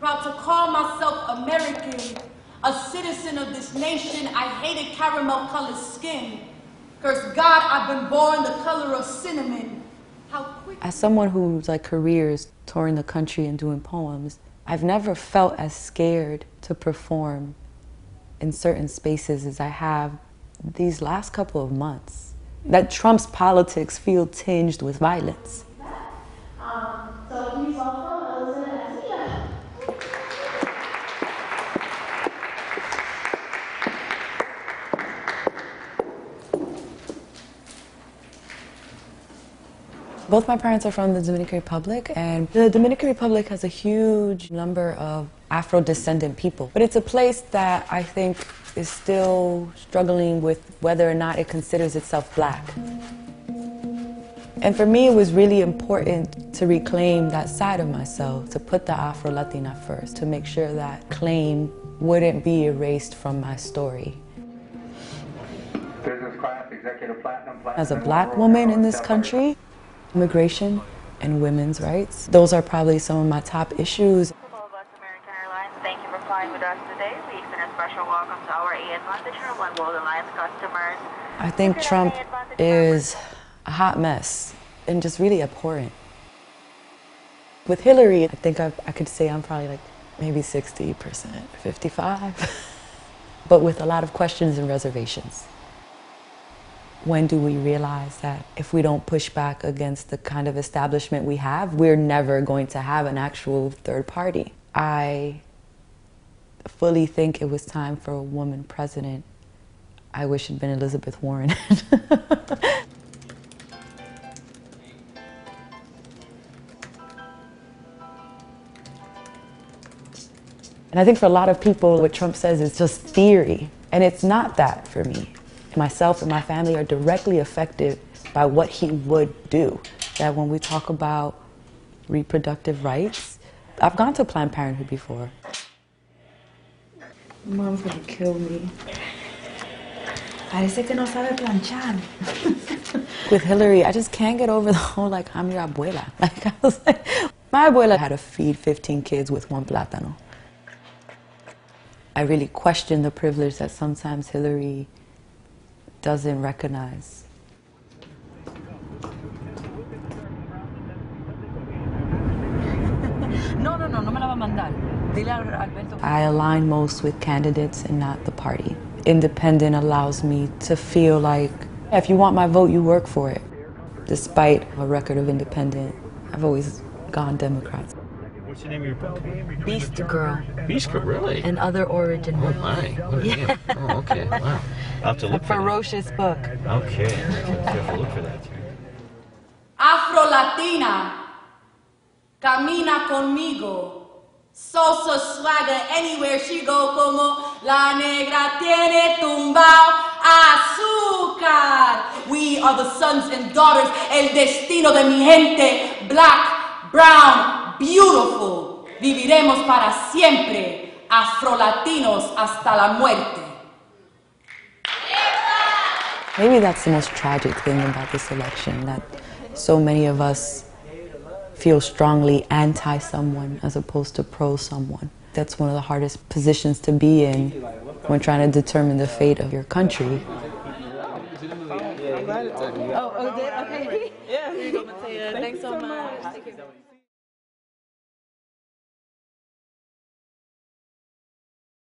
Proud to call myself American, a citizen of this nation. I hated caramel colored skin. Curse God, I've been born the color of cinnamon. As someone whose like career is touring the country and doing poems, I've never felt as scared to perform in certain spaces as I have these last couple of months. That Trump's politics feel tinged with violence. Um, so please welcome Elizabeth Garcia. Both my parents are from the Dominican Republic, and the Dominican Republic has a huge number of Afro descendant people. But it's a place that I think is still struggling with whether or not it considers itself black. And for me, it was really important to reclaim that side of myself, to put the Afro Latina first, to make sure that claim wouldn't be erased from my story. Business class, executive platinum, platinum. As a black woman in this country, immigration and women's rights, those are probably some of my top issues. American Airlines. Thank you for flying with us today. We extend a special welcome to our A and One World Alliance customers. I think Trump is a hot mess and just really abhorrent. With Hillary, I think I, I could say I'm probably like maybe 60%, 55, but with a lot of questions and reservations. When do we realize that if we don't push back against the kind of establishment we have, we're never going to have an actual third party? I fully think it was time for a woman president. I wish it'd been Elizabeth Warren. And I think for a lot of people, what Trump says is just theory. And it's not that for me. Myself and my family are directly affected by what he would do. That when we talk about reproductive rights, I've gone to Planned Parenthood before. Mom's gonna kill me. Parece que no sabe planchar. With Hillary, I just can't get over the whole like, I'm your abuela. Like, I was like, my abuela had to feed 15 kids with one plátano. I really question the privilege that sometimes Hillary doesn't recognize. No, no, no, no me la va a mandar. Dile a Alberto. I align most with candidates and not the party. Independent allows me to feel like if you want my vote, you work for it. Despite a record of independent, I've always gone Democrats. What's the name of your book? Beast Girl Beast Girl, really? and other origin. Oh my. What a name. Oh, okay. Wow. I'll have to look for that. Ferocious book. Okay. Have to look for that. Afro Latina, camina conmigo. Salsa swagger anywhere she go como la negra tiene tumbao azúcar. We are the sons and daughters, el destino de mi gente, black, brown, beautiful. Viviremos para siempre, afrolatinos hasta la muerte. Maybe that's the most tragic thing about this election that so many of us feel strongly anti someone as opposed to pro someone. That's one of the hardest positions to be in when trying to determine the fate of your country. Oh, oh, did? Okay. Yeah. Thanks so much.